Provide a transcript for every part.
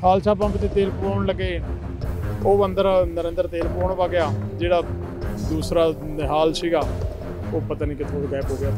Khalsa pump ਤੇ ਤੇਲ ਪਵਾਉਣ ਲੱਗੇ। ਉਹ ਅੰਦਰ ਨਰਿੰਦਰ ਤੇਲ ਪਵਾਉਣ ਵਾ ਗਿਆ। ਜਿਹੜਾ ਦੂਸਰਾ ਨਿਹਾਲ ਸੀਗਾ, ਉਹ ਪਤਾ ਨਹੀਂ ਕਿੱਥੋਂ ਗਾਇਬ ਹੋ ਗਿਆ।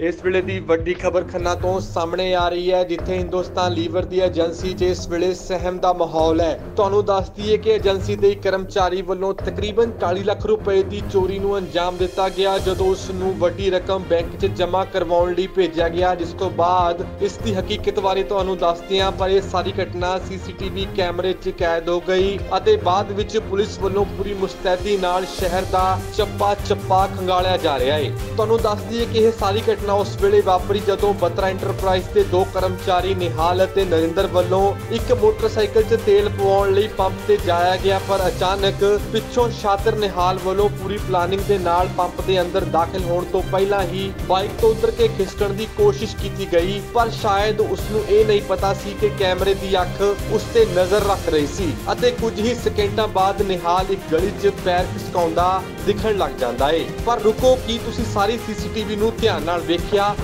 ਇਸ ਵੇਲੇ ਦੀ ਵੱਡੀ ਖਬਰ ਖੰਨਾ ਤੋਂ ਸਾਹਮਣੇ ਆ ਰਹੀ ਹੈ, ਜਿੱਥੇ ਹਿੰਦੁਸਤਾਨ ਲੀਵਰ ਦੀ ਏਜੰਸੀ 'ਚ ਇਸ ਵੇਲੇ ਸਹਿਮ ਦਾ ਮਾਹੌਲ ਹੈ। ਤੁਹਾਨੂੰ ਦੱਸ ਦਈਏ ਕਿ ਏਜੰਸੀ ਦੇ ਕਰਮਚਾਰੀ ਵੱਲੋਂ ਤਕਰੀਬਨ 40 ਲੱਖ ਰੁਪਏ ਦੀ ਚੋਰੀ ਨੂੰ ਅੰਜਾਮ ਦਿੱਤਾ ਗਿਆ, ਜਦੋਂ ਉਸ ਨੂੰ ਵੱਡੀ ਰਕਮ ਬੈਂਕ 'ਚ ਜਮ੍ਹਾਂ ਕਰਵਾਉਣ ਲਈ ਭੇਜਿਆ ਗਿਆ। ਜਿਸ ਤੋਂ ਬਾਅਦ ਇਸ ਦੀ ਹਕੀਕਤ ਬਾਰੇ ਤੁਹਾਨੂੰ ਦੱਸਦੇ ਹਾਂ ਪਰ ਇਹ ਸਾਰੀ ਘਟਨਾ ਸੀਸੀਟੀਵੀ ਕੈਮਰੇ 'ਚ ਕੈਦ ਹੋ ਗਈ ਅਤੇ ਬਾਅਦ ਵਿੱਚ ਪੁਲਿਸ ਵੱਲੋਂ ਪੂਰੀ ਮੁਸਤੈਦੀ ਨਾਲ ਸ਼ਹਿਰ ਦਾ ਚੱਪਾ ਚੱਪਾ ਖੰਗਾਲਿਆ ਜਾ ਰਿਹਾ ਹੈ। ਤੁਹਾਨੂੰ ਦੱਸ ਦਈਏ ਕਿ ਇਹ ਸਾਰੀ ਘਟਨਾ ਉਸ ਵੇਲੇ ਵਾਪਰੀ ਜਦੋਂ ਬਤਰਾ ਇੰਟਰਪ੍ਰਾਈਜ਼ ਦੇ ਦੋ ਕਰਮਚਾਰੀ ਨਿਹਾਲ ਅਤੇ ਨਰਿੰਦਰ ਵੱਲੋਂ ਇੱਕ ਮੋਟਰਸਾਈਕਲ 'ਚ ਤੇਲ ਪਵਾਉਣ ਲਈ ਪੰਪ ਤੇ ਜਾਇਆ ਗਿਆ, ਪਰ ਅਚਾਨਕ ਪਿੱਛੋਂ ਸ਼ਾਤਰ ਨਿਹਾਲ ਵੱਲੋਂ ਪੂਰੀ ਪਲਾਨਿੰਗ ਦੇ ਨਾਲ ਪੰਪ ਦੇ ਅੰਦਰ ਦਾਖਲ ਹੋਣ ਤੋਂ ਪਹਿਲਾਂ ਹੀ ਬਾਈਕ ਤੋਂ ਉਤਰ ਕੇ ਖਿਸਕਣ ਦੀ ਕੋਸ਼ਿਸ਼ ਕੀਤੀ ਗਈ, ਪਰ ਸ਼ਾਇਦ ਉਸ ਨੂੰ ਇਹ ਨਹੀਂ ਪਤਾ ਸੀ ਕਿ ਕੈਮਰੇ ਦੀ ਅੱਖ ਉਸ ਤੇ ਨਜ਼ਰ ਰੱਖ ਰਹੀ ਸੀ ਅਤੇ ਕੁਝ ਹੀ ਸਕਿੰਟਾਂ ਬਾਅਦ ਨਿਹਾਲ ਇੱਕ ਗਲੀ 'ਚ ਪੈਰ ਖਿਸਕਾਉਂਦਾ ਦਿਖਣ ਲੱਗ ਜਾਂਦਾ ਏ। ਪਰ ਰੁਕੋ, ਕੀ ਤੁਸੀਂ ਸਾਰੀ ਸੀਸੀਟੀਵੀ ਨੂੰ ਧਿਆਨ ਨਾਲ ਵੇਖ ਵੇਖਿਆ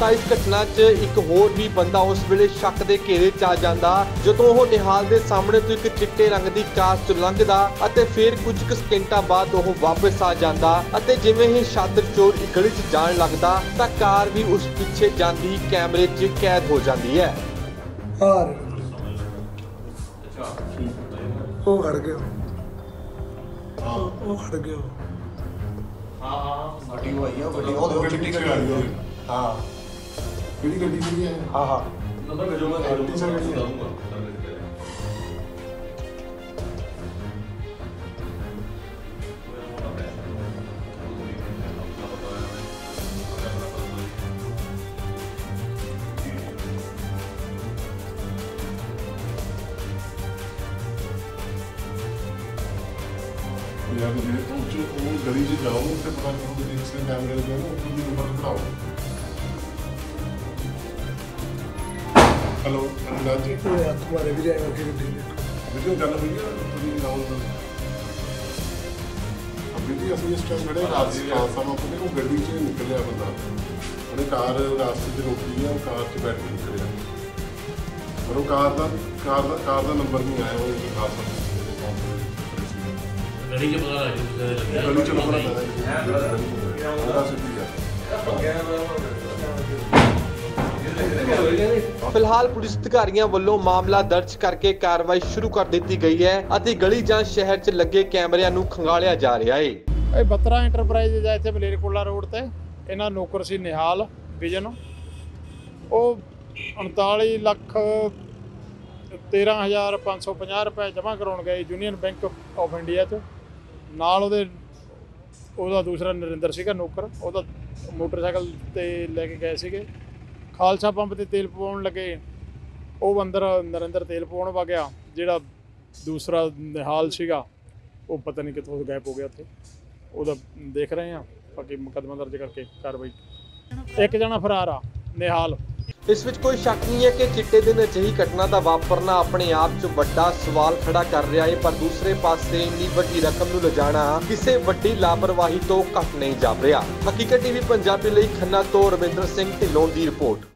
ਤਾਂ ਇਸ ਘਟਨਾ 'ਚ ਇੱਕ ਹੋਰ ਵੀ ਬੰਦਾ ਉਸ ਵੇਲੇ ਸ਼ੱਕ ਦੇ ਘੇਰੇ 'ਚ ਆ ਜਾਂਦਾ ਜਦੋਂ ਉਹ ਨਿਹਾਲ ਦੇ ਸਾਹਮਣੇ ਤੋਂ ਇੱਕ ਚਿੱਟੇ ਰੰਗ ਦੀ ਕਾਰ 'ਚ ਲੰਘਦਾ ਅਤੇ ਫਿਰ ਕੁਝ ਕੁ ਸਕਿੰਟਾਂ ਬਾਅਦ ਉਹ ਵਾਪਸ ਆ ਜਾਂਦਾ ਅਤੇ ਜਿਵੇਂ ਹੀ ਸ਼ਾਤਰ ਚੋਰ ਇੱਕ ਗਲੀ 'ਚ ਜਾਣ ਲੱਗਦਾ ਤਾਂ ਕਾਰ ਵੀ ਉਸ ਪਿੱਛੇ ਜਾਂਦੀ ਕੈਮਰੇ 'ਚ ਕੈਦ ਹੋ ਜਾਂਦੀ ਹੈ। ਹਾਰ। ਉਹ ਖੜ ਗਿਆ। ਉਹ ਉਹ ਖੜ ਗਿਆ। ਗੱਡੀ ਉਹ ਆਈ ਆ ਗੱਡੀ ਉਹ ਦੇਖੋ ਚਿੱਟੀ ਗੱਡੀ ਆਈ ਹੋਈ ਹਾਂ। ਕਿਹੜੀ ਗੱਡੀ ਕਿਹੜੀ ਹੈ? ਹਾਂ ਹਾਂ। ਨੰਬਰ ਭੇਜੋ ਮੈਂ ਤੁਹਾਨੂੰ ਕਿਸ ਗੱਡੀ ਹੈ? ਜਾਂ ਫਿਰ ਜਿਹੜੇ ਉਹ 'ਚ ਉਹ ਗਲੀ 'ਚ ਜਾਓ ਉੱਥੇ ਪਤਾ ਕਰੋ ਕਿ ਜਿਸ ਨੇ ਕੈਮਰੇ ਲੱਗੇ ਨਾ ਉੱਥੇ ਦੀ ਨੰਬਰ ਦਿਖਾਓ ਹੈਲੋ ਅੰਦਾਜ਼ ਜੀ। ਉਹ ਹੱਥ ਮਾਰੇ ਵੀ ਜਾਏਗਾ ਕਿ ਨੇ। ਵੀਡੀਓ ਚੱਲ ਰਹੀ ਹੈ ਤੁਸੀਂ ਨਾਮ ਅਭੀ ਜੀ ਅਸੀਂ ਇਸ ਟਾਈਮ ਜਿਹੜੇ ਰਾਜਸਥਾਨ ਸਾਨੂੰ ਆਪਣੇ ਉਹ ਗੱਡੀ 'ਚ ਨਿਕਲਿਆ ਬੰਦਾ। ਉਹਨੇ ਕਾਰ ਰਾਸਤੇ 'ਚ ਰੋਕੀ ਆ ਉਹ ਕਾਰ 'ਚ ਬੈਠ ਕੇ ਨਿਕਲਿਆ। ਪਰ ਉਹ ਕਾਰ ਦਾ ਕਾਰ ਦਾ ਕਾਰ ਦਾ ਨੰਬਰ ਨਹੀਂ ਆਇਆ ਉਹ ਇੱਕ ਚ ਪਤਾ ਲੱਗ ਗਲੀ 'ਚ ਉਹਦਾ ਸਿੱਧੀ ਫਿਲਹਾਲ ਪੁਲਿਸ ਅਧਿਕਾਰੀਆਂ ਵੱਲੋਂ ਮਾਮਲਾ ਦਰਜ ਕਰਕੇ ਕਾਰਵਾਈ ਸ਼ੁਰੂ ਕਰ ਦਿੱਤੀ ਗਈ ਹੈ ਅਤੇ ਗਲੀ ਜਾਂ ਸ਼ਹਿਰ 'ਚ ਲੱਗੇ ਕੈਮਰਿਆਂ ਨੂੰ ਖੰਗਾਲਿਆ ਜਾ ਰਿਹਾ ਹੈ। ਇਹ ਬਤਰਾ ਇੰਟਰਪ੍ਰਾਈਜ਼ ਜਾਂ ਇੱਥੇ ਮਲੇਰਕੋਟਲਾ ਰੋਡ ਤੇ ਇਹਨਾਂ ਨੌਕਰ ਸੀ ਨਿਹਾਲ ਵਿਜਨ। ਉਹ 39 ਲੱਖ 13550 ਰੁਪਏ ਜਮ੍ਹਾਂ ਕਰਾਉਣ ਗਏ ਯੂਨੀਅਨ ਬੈਂਕ ਆਫ ਇੰਡੀਆ 'ਚ। ਨਾਲ ਉਹਦੇ, ਉਹਦਾ ਦੂਸਰਾ ਨਰਿੰਦਰ ਸੀਗਾ ਨੌਕਰ, ਉਹਦਾ ਮੋਟਰਸਾਈਕਲ ਤੇ ਲੈ ਕੇ ਗਏ ਸੀਗੇ। ਖਾਲਸਾ ਪੰਪ ਤੇ ਤੇਲ ਪਵਾਉਣ ਲੱਗੇ। ਉਹ ਅੰਦਰ ਨਰਿੰਦਰ ਤੇਲ ਪਵਾਉਣ ਵਾ ਗਿਆ, ਜਿਹੜਾ ਦੂਸਰਾ ਨਿਹਾਲ ਸੀਗਾ। ਉਹ ਪਤਾ ਨਹੀਂ ਕਿੱਥੋਂ ਗਾਇਬ ਹੋ ਗਿਆ ਉੱਥੇ। ਉਹਦਾ ਦੇਖ ਰਹੇ ਆ ਬਾਕੀ ਮੁਕੱਦਮਾ ਦਰਜ ਕਰਕੇ ਕਾਰਵਾਈ। ਇੱਕ ਜਣਾ ਫਰਾਰ ਆ, ਨਿਹਾਲ। ਇਸ ਵਿੱਚ ਕੋਈ ਸ਼ੱਕ ਨਹੀਂ ਹੈ ਕਿ ਚਿੱਟੇ ਦਿਨ ਅਜਿਹੀ ਘਟਨਾ ਦਾ ਵਾਪਰਨਾ ਆਪਣੇ ਆਪ 'ਚ ਵੱਡਾ ਸਵਾਲ ਖੜਾ ਕਰ ਰਿਹਾ ਹੈ, ਪਰ ਦੂਸਰੇ ਪਾਸੇ ਇੰਨੀ ਵੱਡੀ ਰਕਮ ਨੂੰ ਲਿਜਾਣਾ ਕਿਸੇ ਵੱਡੀ ਲਾਪਰਵਾਹੀ ਤੋਂ ਘੱਟ ਨਹੀਂ ਜਾਪ ਰਿਹਾ। ਹਕੀਕਤ ਟੀਵੀ ਪੰਜਾਬੀ ਲਈ ਖੰਨਾ ਤੋਂ ਰਵਿੰਦਰ ਸਿੰਘ ਢਿੱਲੋਂ ਦੀ ਰਿਪੋਰਟ।